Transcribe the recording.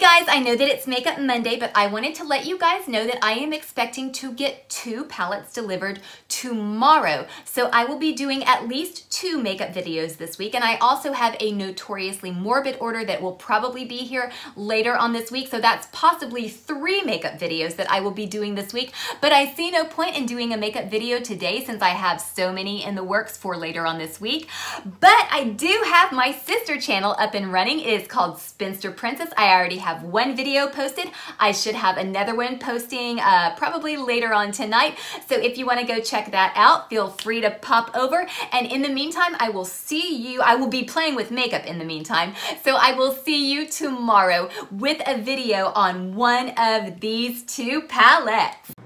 Guys, I know that it's Makeup Monday, but I wanted to let you guys know that I am expecting to get two palettes delivered tomorrow. So I will be doing at least two makeup videos this week, and I also have a notoriously morbid order that will probably be here later on this week, so that's possibly three makeup videos that I will be doing this week, but I see no point in doing a makeup video today since I have so many in the works for later on this week. But I do have my sister channel up and running. It is called Spinster Princess. I already have one video posted. I should have another one posting uh, probably later on tonight. So if you wanna go check that out, feel free to pop over. And in the meantime, I will see you, I will be playing with makeup in the meantime. So I will see you tomorrow with a video on one of these two palettes.